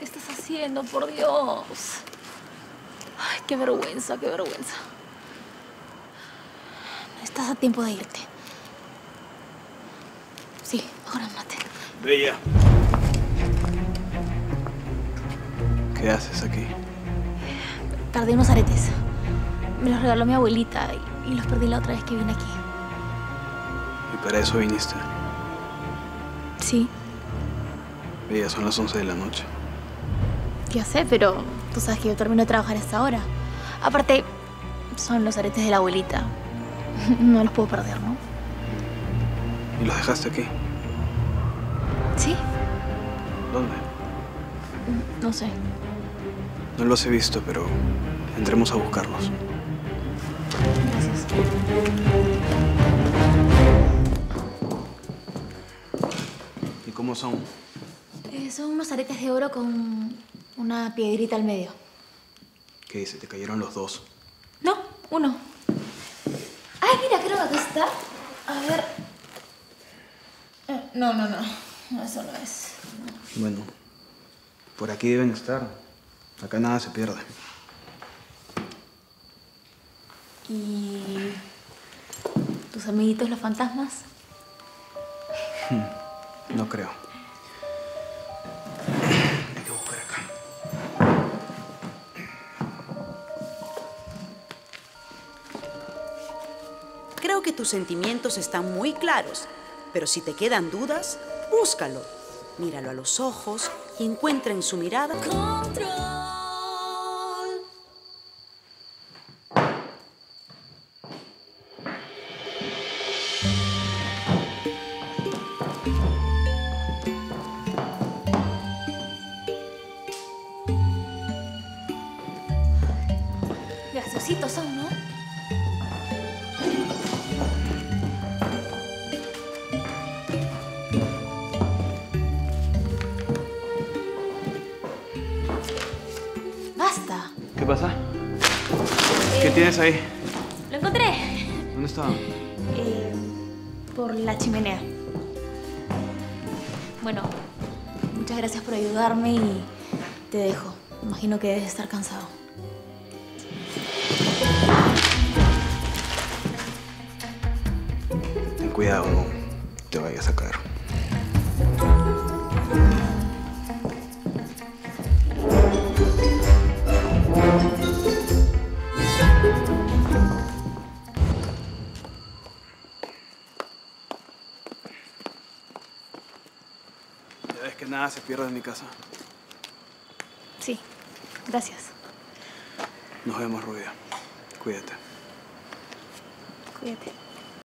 ¿qué estás haciendo? Por Dios. Ay, qué vergüenza, qué vergüenza. Estás a tiempo de irte. Sí, ahora mate. Bella. ¿Qué haces aquí? Perdí unos aretes. Me los regaló mi abuelita y, y los perdí la otra vez que vine aquí. ¿Y para eso viniste? Sí, Bella, son las 11 de la noche. Ya sé, pero tú sabes que yo termino de trabajar a esta hora. Aparte, son los aretes de la abuelita. No los puedo perder, ¿no? ¿Y los dejaste aquí? Sí, ¿Dónde? no sé. No los he visto, pero entremos a buscarlos. Gracias. ¿Y cómo son? Eh, son unos aretes de oro con una piedrita al medio. ¿Qué dice? ¿Te cayeron los dos? No, uno. Ay, mira, creo que acá está. A ver. Eh, No, no, no. No, Eso no es. Bueno, por aquí deben estar. Acá nada se pierde. ¿Y tus amiguitos los fantasmas? No creo. Creo que tus sentimientos están muy claros, pero si te quedan dudas, búscalo. Míralo a los ojos y encuentra en su mirada Graciositos son, ¿no? ¿Qué pasa? ¿Qué tienes ahí? Lo encontré. ¿Dónde estaba? Eh, por la chimenea. Bueno, muchas gracias por ayudarme y te dejo. Imagino que debes estar cansado. Ten cuidado, no te vayas a caer. Ya ves que nada se pierde en mi casa. Sí, gracias. Nos vemos, Rubia. Cuídate. Cuídate.